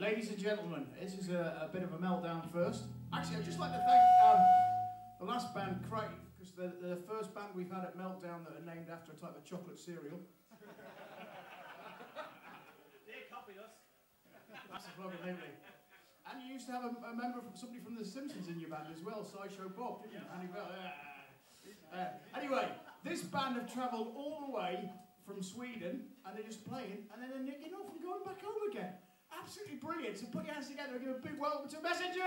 Ladies and gentlemen, this is a, a, bit of a meltdown first. Actually, I'd just like to thank um, the last band, Crave, because they're, they're, the first band we've had at Meltdown that are named after a type of chocolate cereal. they copied us. That's a fucking lovely. And you used to have a, a, member from somebody from The Simpsons in your band as well, Sideshow Bob, didn't you? Yeah. Anyway, uh, uh, anyway, this band have travelled all the way from Sweden, and they're just playing, and then they're nicking off and going back home again. Absolutely brilliant. So put your hands together and give a big welcome to Messenger!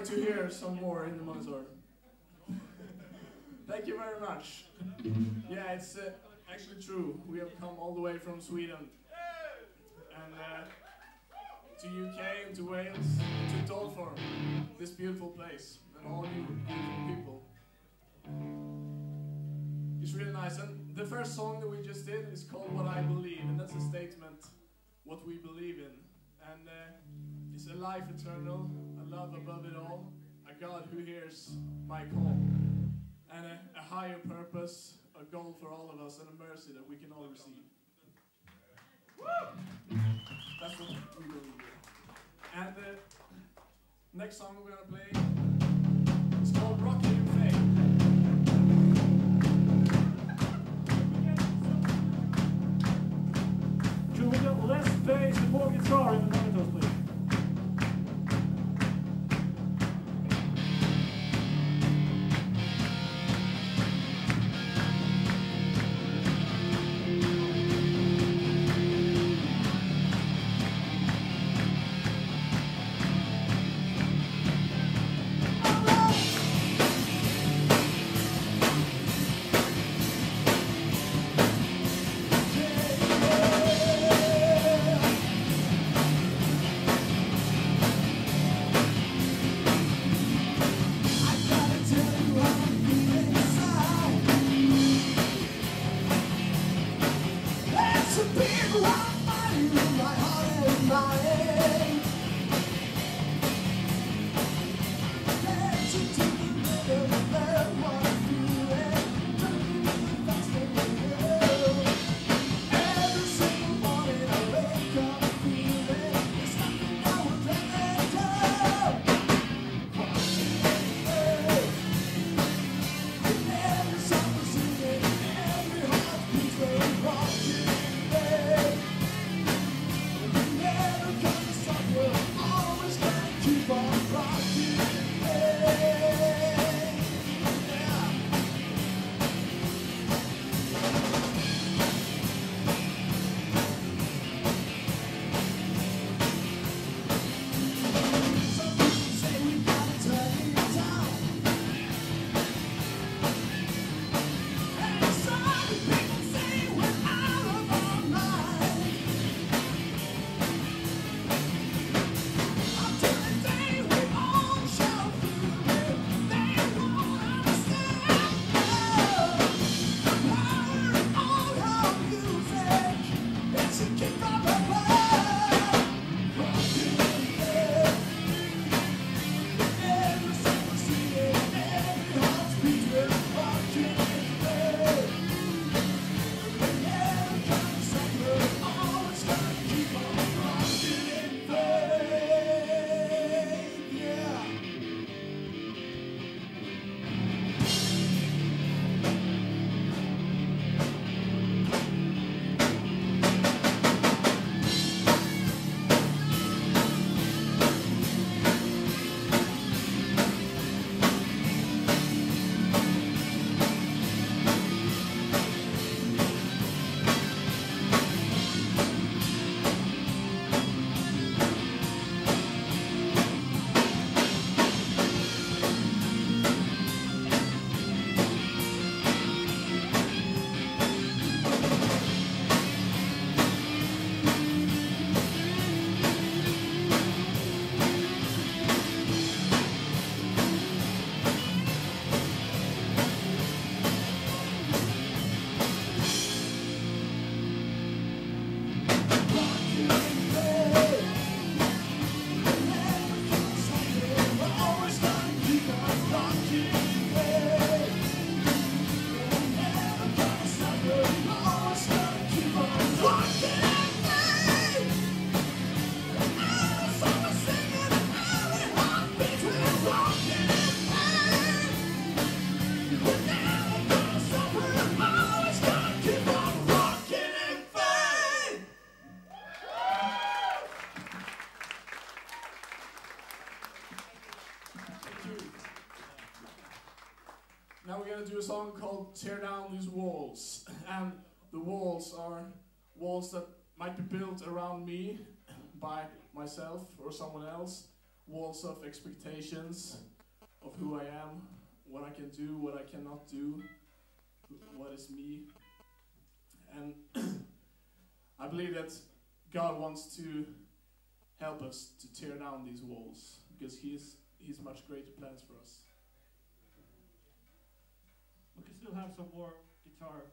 Like to hear some more in the Mozart. Thank you very much. Yeah, it's uh, actually true. We have come all the way from Sweden and uh, to UK and to Wales to Dolphor, this beautiful place, and all you beautiful people. It's really nice. And the first song that we just did is called What I Believe, and that's a statement what we believe in. And uh, it's a life eternal, love above it all, a God who hears my call, and a, a higher purpose, a goal for all of us, and a mercy that we can all receive. Woo! That's what we believe in. And uh, next song we're gonna play is called Rocky Tear Down These Walls. And the walls are walls that might be built around me by myself or someone else. Walls of expectations of who I am, what I can do, what I cannot do, what is me. And I believe that God wants to help us to tear down these walls because He's He's much greater plans for us. Still have some more guitar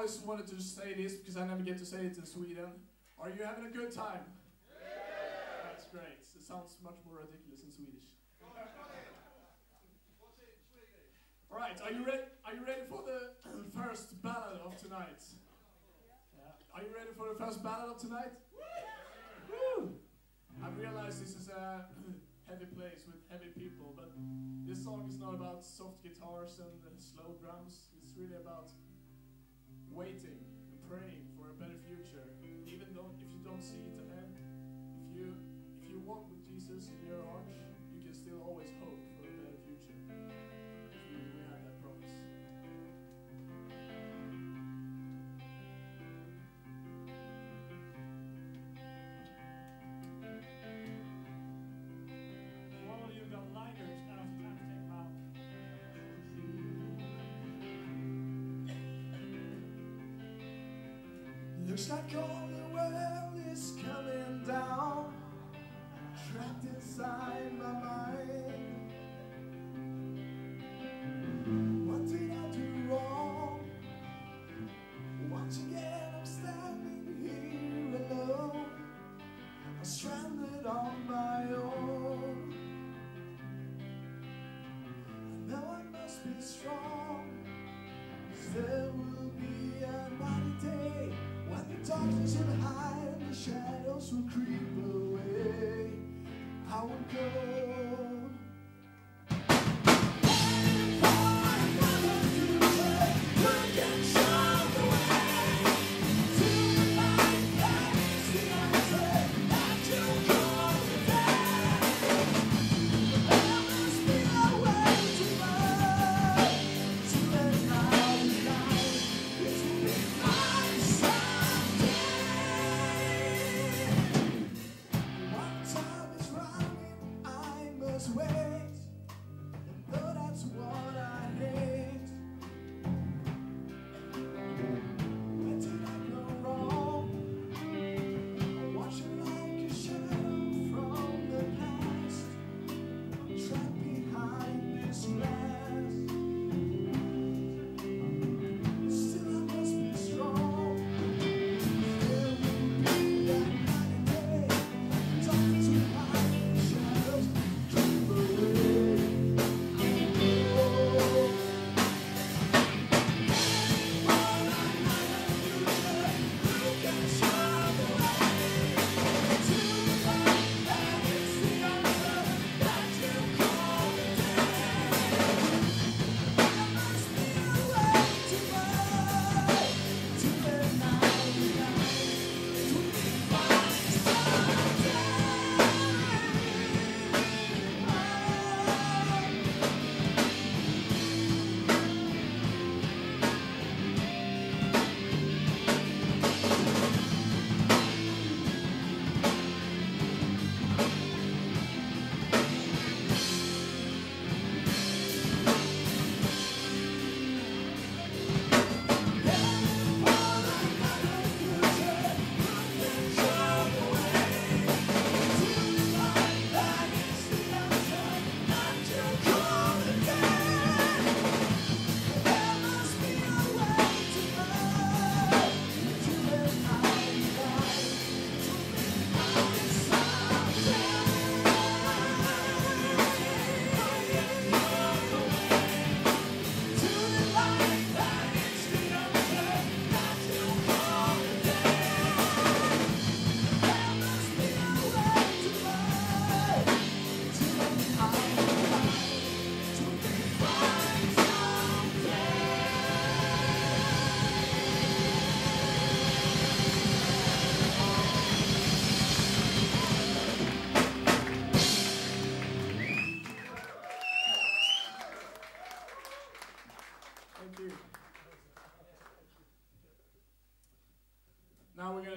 always wanted to say this because I never get to say it in Sweden. Are you having a good time? That's great. It sounds much more ridiculous in Swedish. All right, are you ready? Are you ready for the first ballad of tonight? Yeah. Are you ready for the first ballad of tonight? Woo! I realize this is a heavy place with heavy people, but this song is not about soft guitars and slow drums. It's really about waiting and praying for a better future, even though if you don't see it Looks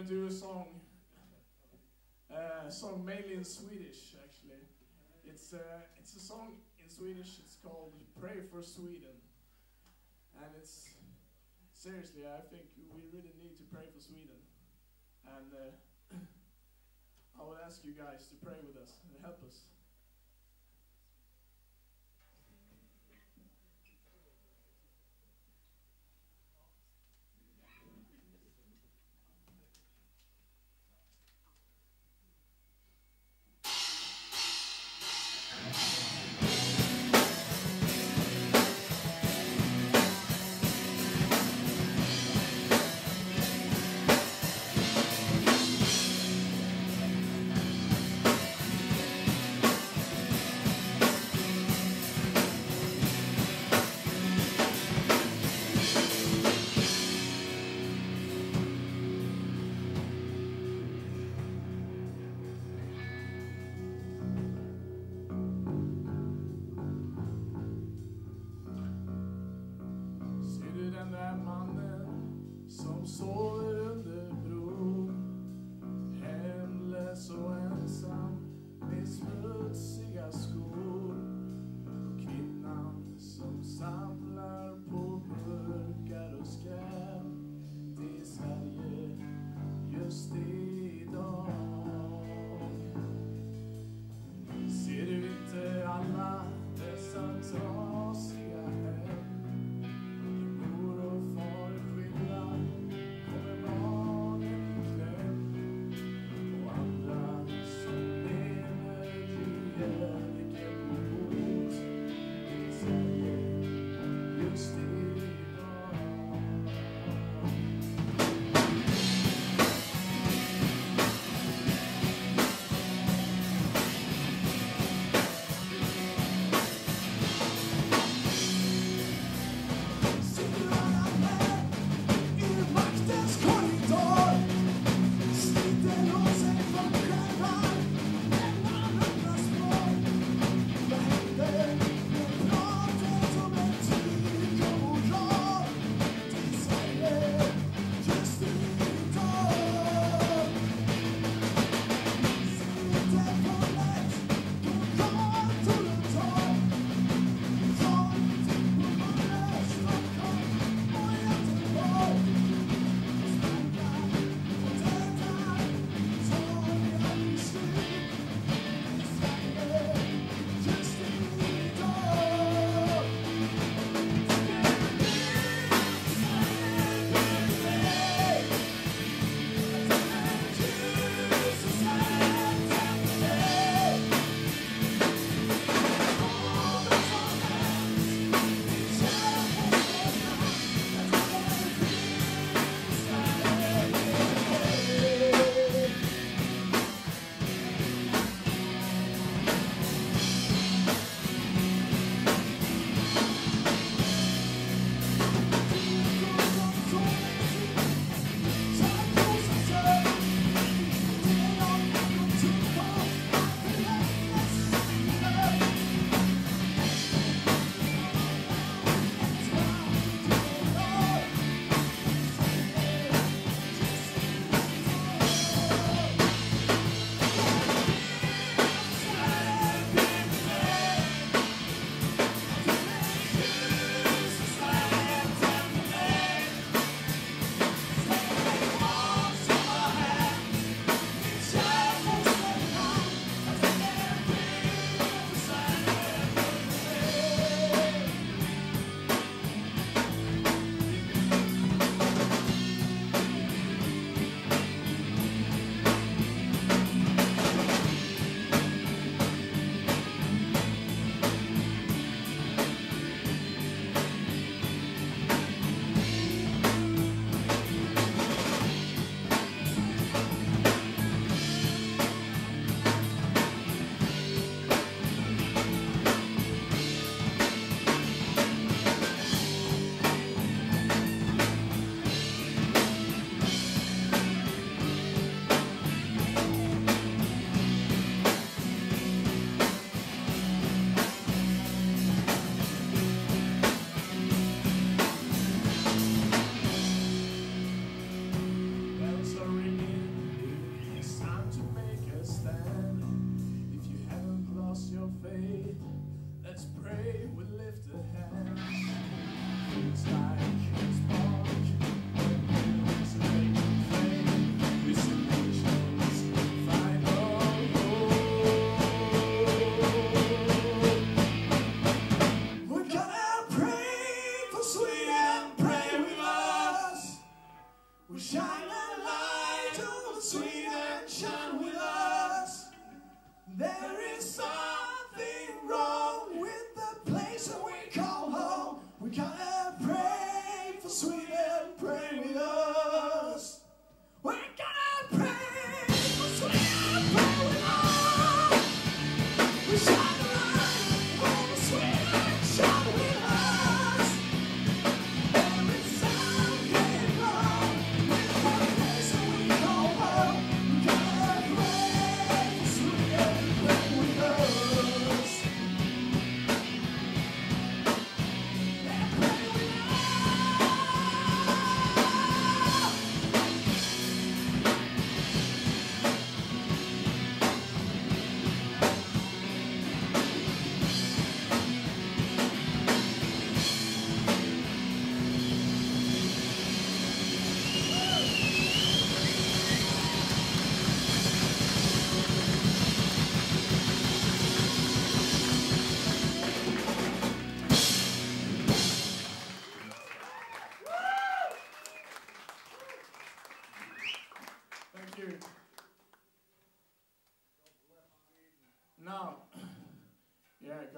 gonna do a song. Uh, song mainly in Swedish, actually. It's uh, it's a song in Swedish. It's called "Pray for Sweden," and it's seriously. I think we really need to pray for Sweden, and uh, I would ask you guys to pray with us and help us.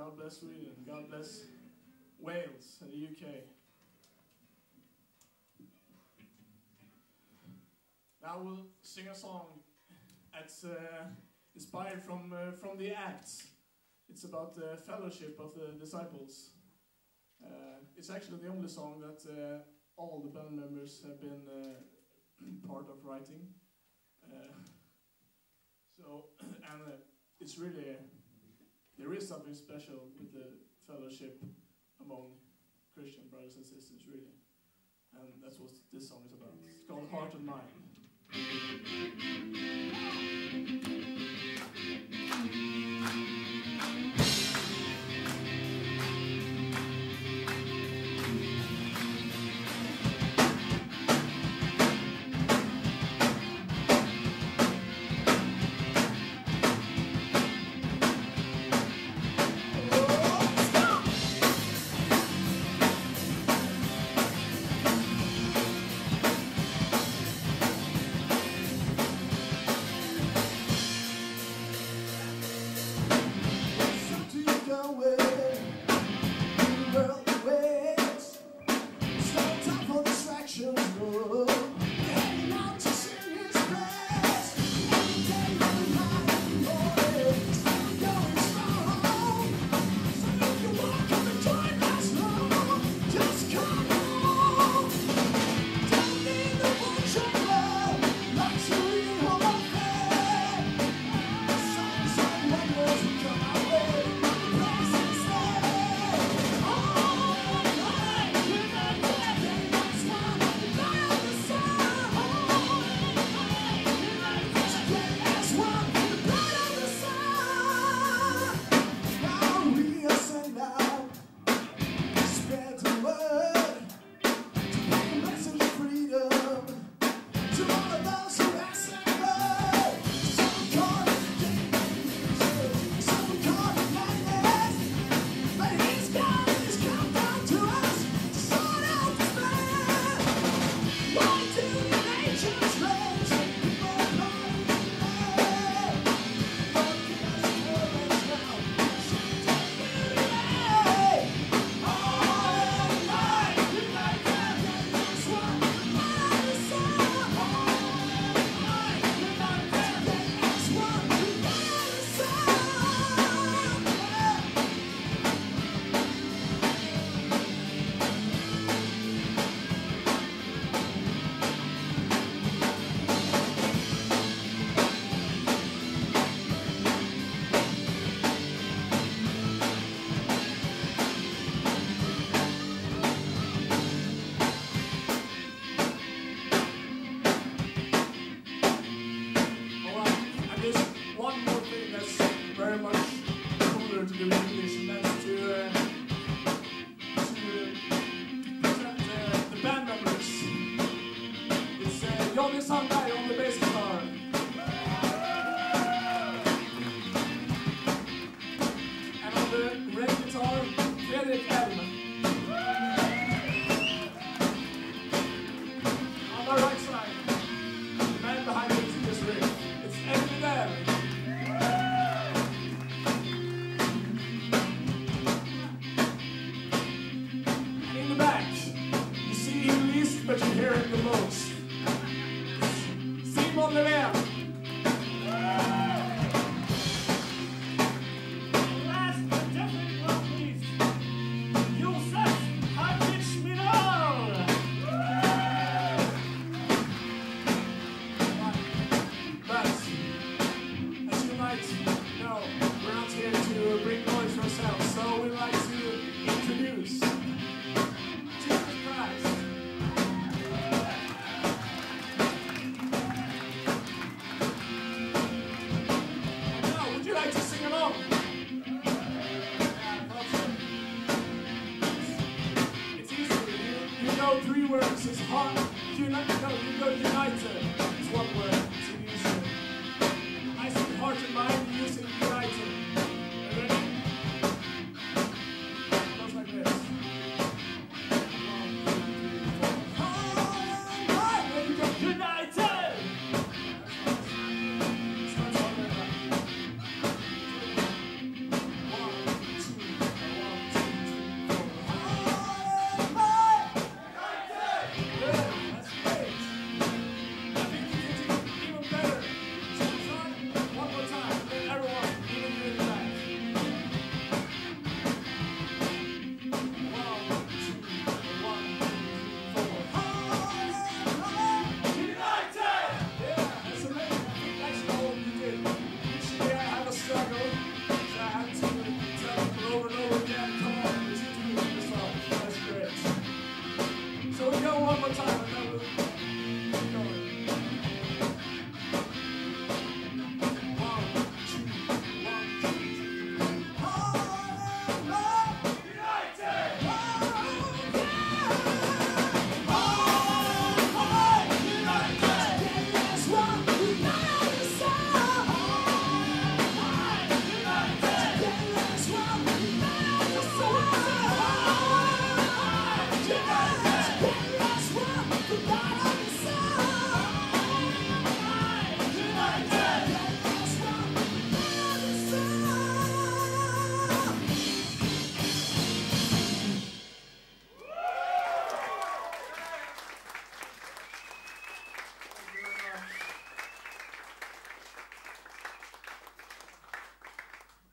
God bless Sweden. God bless Wales and the UK. Now we'll sing a song that's uh, inspired from uh, from the Acts. It's about the fellowship of the disciples. Uh, it's actually the only song that uh, all the band members have been uh, part of writing. Uh, so, and it's really, there is something special with the fellowship among Christian brothers and sisters, really. And that's what this song is about. It's called Heart and Mind.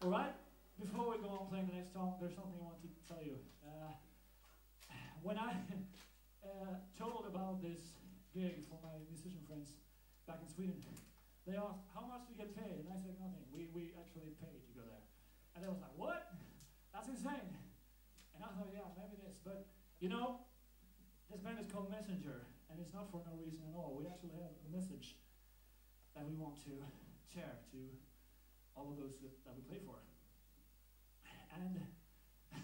All right. Before we go on playing the next song, there's something I want to tell you. Uh, when I uh, told about this gig for my musician friends back in Sweden, they asked, "How much do you get paid?" And I said, "Nothing. We we actually pay to go there." And they was like, "What? That's insane." And I thought, "Yeah, maybe it is." But you know, this band is called Messenger, and it's not for no reason at all. We actually have a message that we want to share to all of those that, we play for. And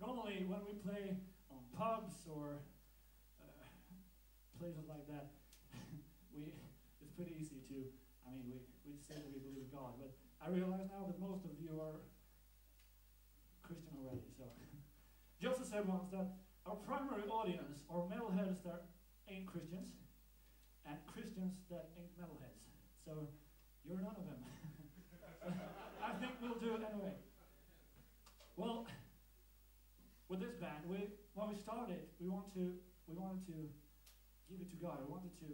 normally, when we play on pubs or uh, places like that, we it's pretty easy to. I mean, we we say that we believe in God, but I realize now that most of you are Christian already. So Joseph said once that our primary audience are metalheads that ain't Christians, and Christians that ain't metalheads. So you're none of them. I think we'll do it anyway. Well, with this band, we when we started, we want to we wanted to give it to God. We wanted to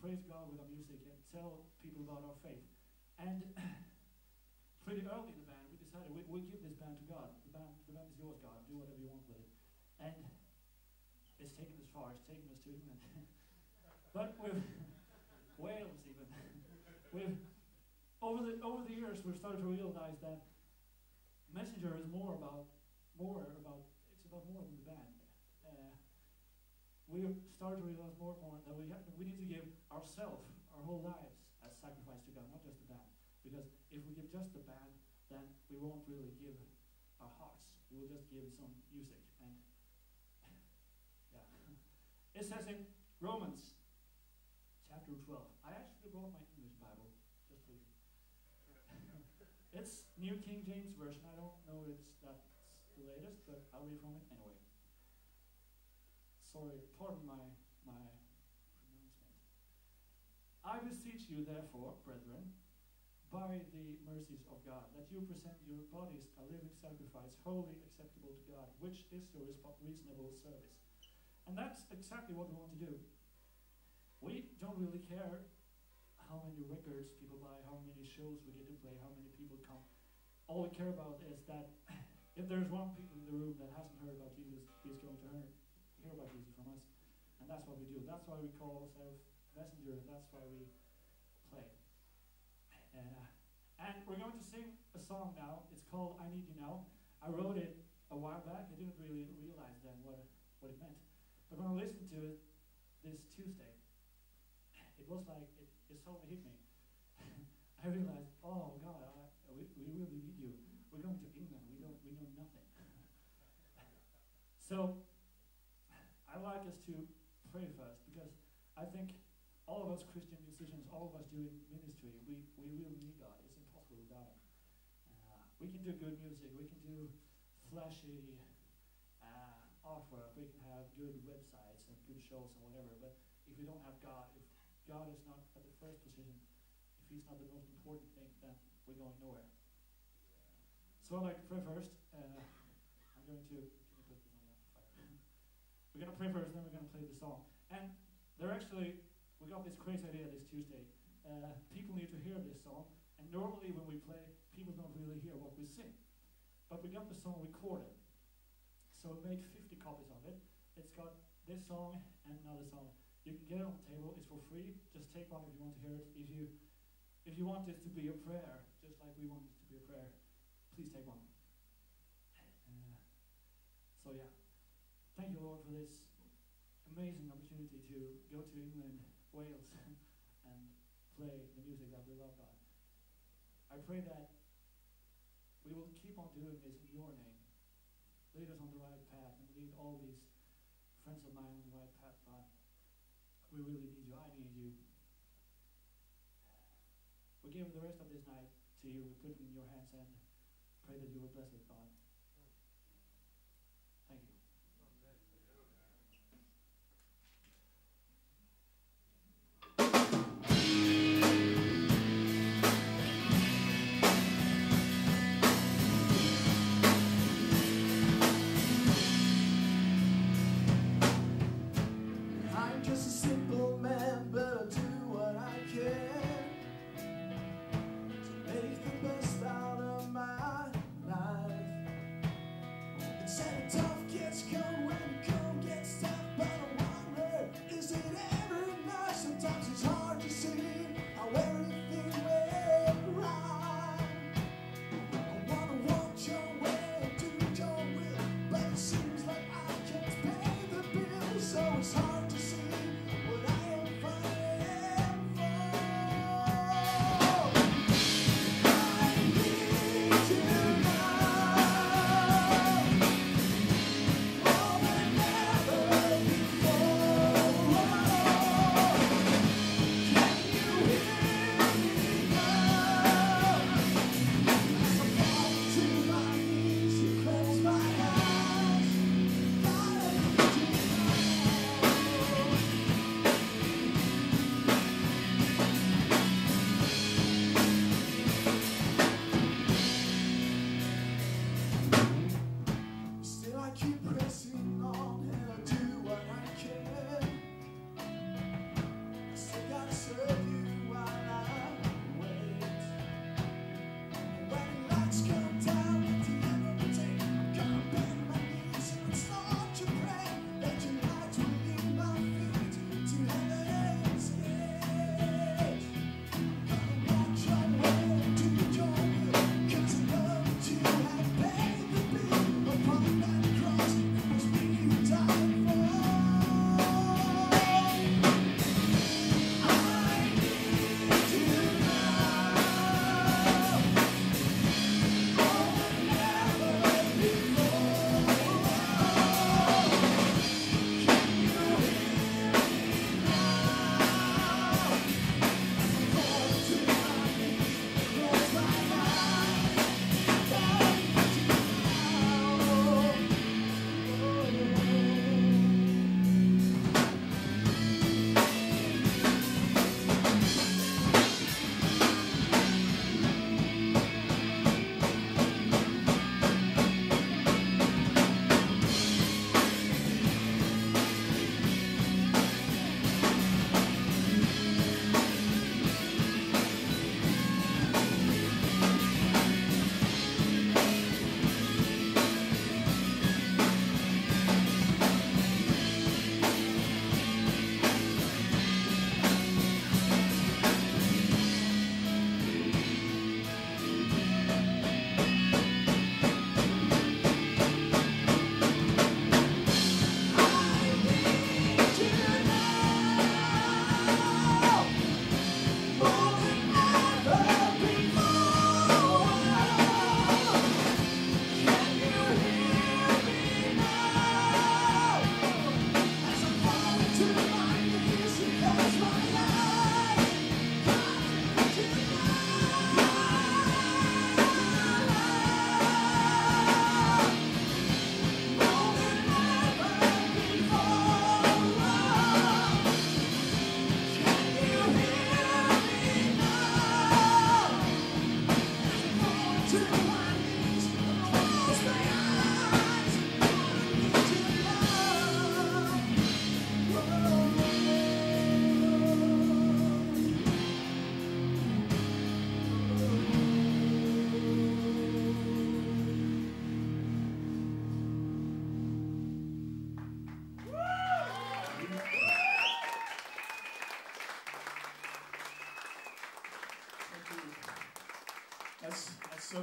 praise God with our music and tell people about our faith. And pretty early in the band, we decided we we give this band to God. The band the band is yours, God. Do whatever you want with it. And it's taken us far. It's taken us to England. but with Wales even. we've over the over the years we've started to realize that Messenger is more about more about it's about more than the band. Uh, we started to realize more and more that we have, we need to give ourselves, our whole lives, as sacrifice to God, not just the band. Because if we give just the band, then we won't really give our hearts. We will just give some music. And yeah, it says in Romans chapter 12. I actually brought my English Bible just for you. it's New King James Version. I don't know if that's the latest, but I'll read from it anyway. Sorry, pardon my my pronouncement. I beseech you, therefore, brethren, by the mercies of God, that you present your bodies a living sacrifice, holy acceptable to God, which is your reasonable service. And that's exactly what we want to do. We don't really care how many records people buy, how many shows we get to play, how many people come. All we care about is that if there's one people in the room that hasn't heard about Jesus, he's going to hear, hear about Jesus from us. And that's what we do. That's why we call ourselves messenger, and that's why we play. Uh, and we're going to sing a song now. It's called I Need You Now. I wrote it a while back. I didn't really realize then what, what it meant. But when I listened to it this Tuesday, it was like it, it suddenly hit me. I realized, oh God, I, we, we really need you. We're going to England. We don't we know nothing. So I like us to pray first because I think all of us Christian musicians, all of us doing ministry, we, we really need God. It's impossible without Him. Uh, we can do good music. We can do flashy uh, artwork. We can have good websites and good shows and whatever. But if we don't have God, if God is not at the first position, if He's not the most important thing, then we're going nowhere. So I'd like to pray first. Uh, I'm going to. Can you put this on the amplifier? We're going to pray first, then we're going to play the song. And they're actually, we got this crazy idea this Tuesday. Uh, people need to hear this song, and normally when we play, people don't really hear what we sing. But we got the song recorded. So we made 50 copies of it. It's got this song and another song. You can get it on the table. It's for free. Just take one if you want to hear it. If you if you want this to be a prayer, just like we want it to be a prayer, please take one. Uh, so yeah, thank you Lord for this amazing opportunity to go to England, Wales, and play the music that we love, God. I pray that we will keep on doing this in your name. Lead us on the right path and lead all these friends of mine on the right path, God. We really need you. I need you. We give the rest of this night to you. We put it in your hands and pray that you will bless it,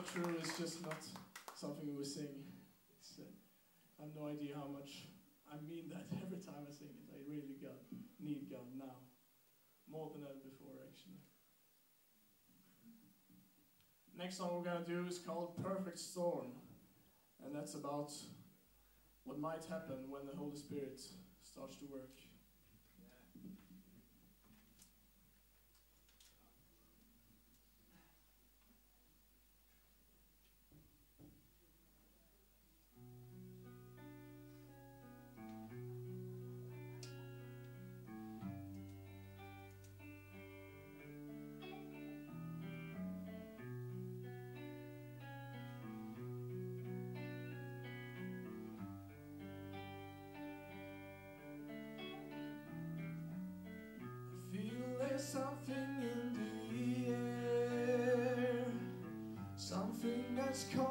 True. It's just not something we sing. It's, uh, I have no idea how much I mean that every time I sing it. I really God, need God now. More than ever before, actually. Next song we're going to do is called Perfect Storm. And that's about what might happen when the Holy Spirit starts to work. Something in the air, something that's calling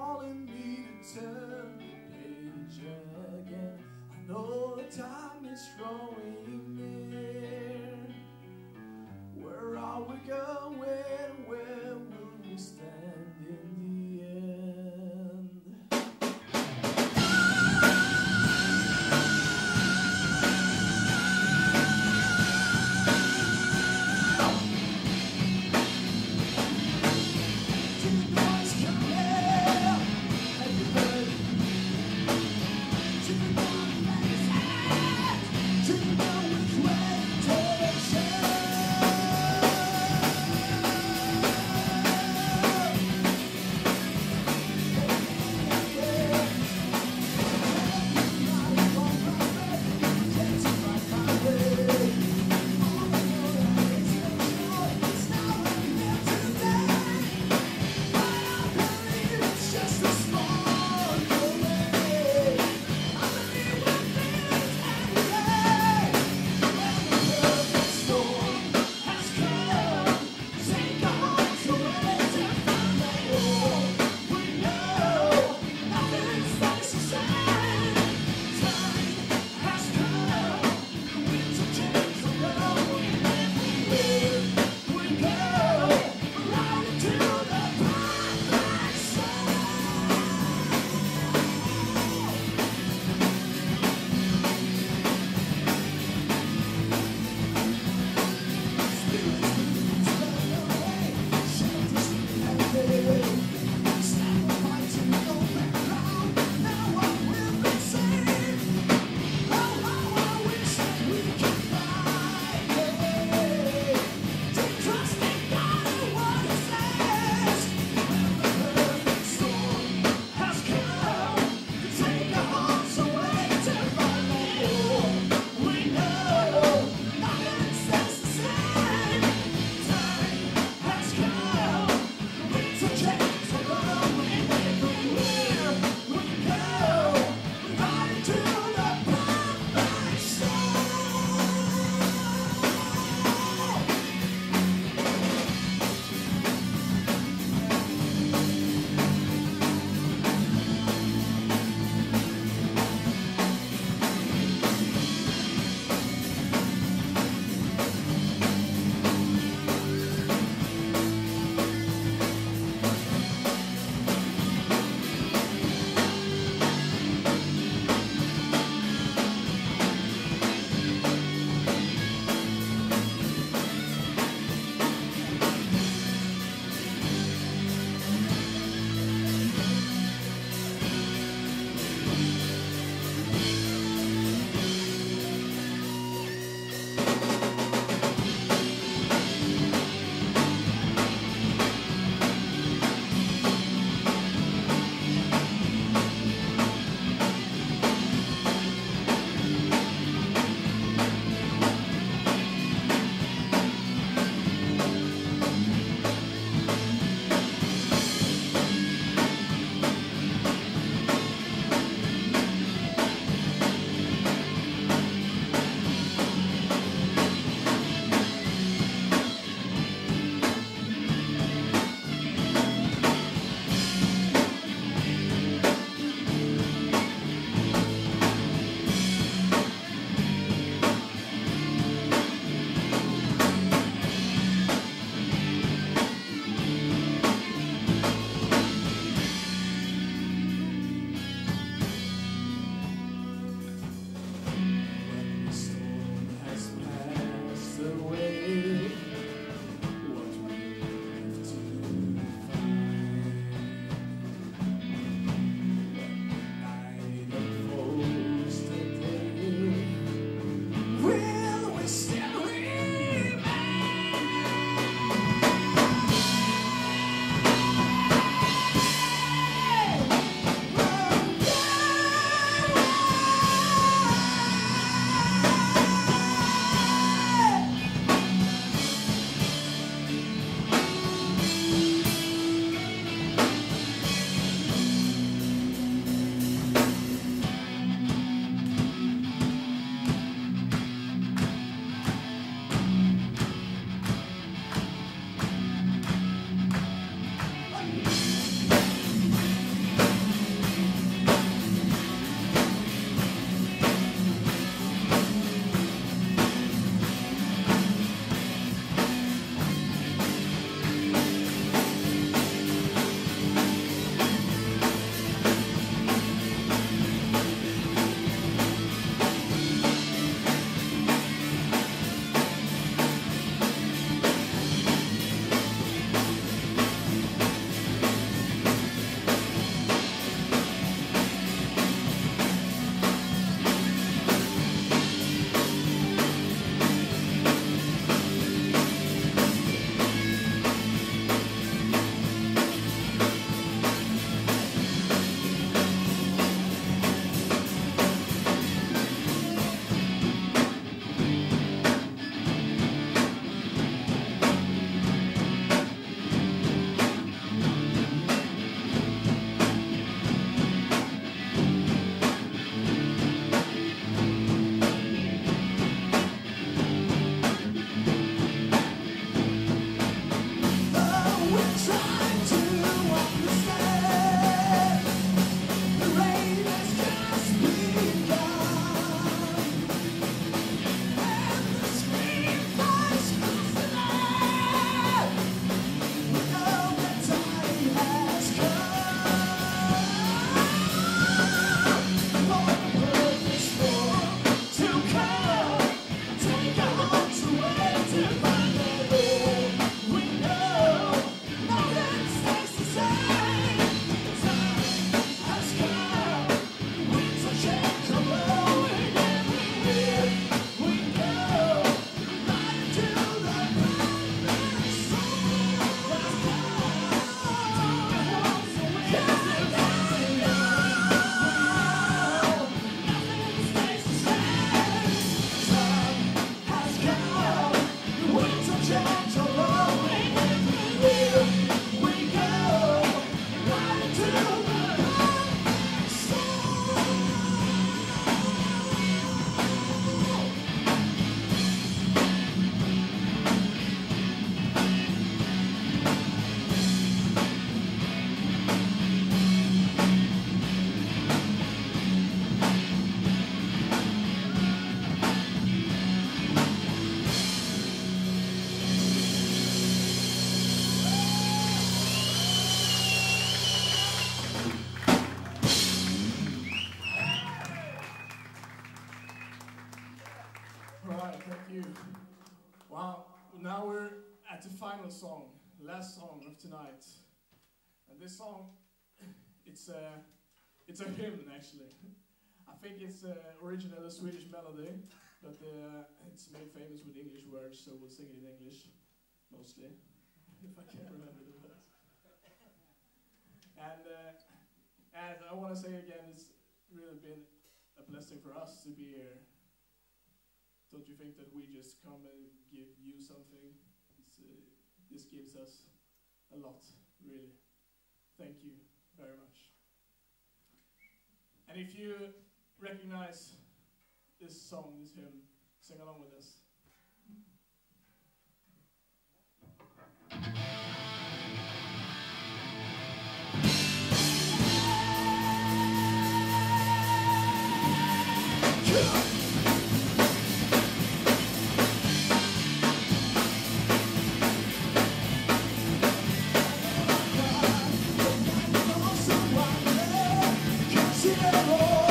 the final song, last song of tonight. And this song, it's a, it's a hymn actually. I think it's uh, original a Swedish melody, but uh, it's made famous with English words, so we'll sing it in English, mostly, if I can remember the words. And, uh, and I want to say again, it's really been a blessing for us to be here. Don't you think that we just come and give you something? This gives us a lot, really. Thank you very much. And if you recognize this song, this hymn, sing along with us. Okay,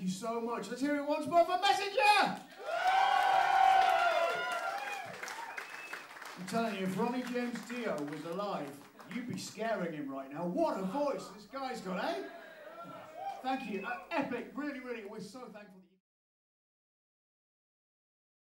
you so much. Let's hear it once more for Messenger! I'm telling you, if Ronnie James Dio was alive, You'd be scaring him right now. What a voice this guy's got, eh? Thank you. Uh, epic. Really, really. We're so thankful.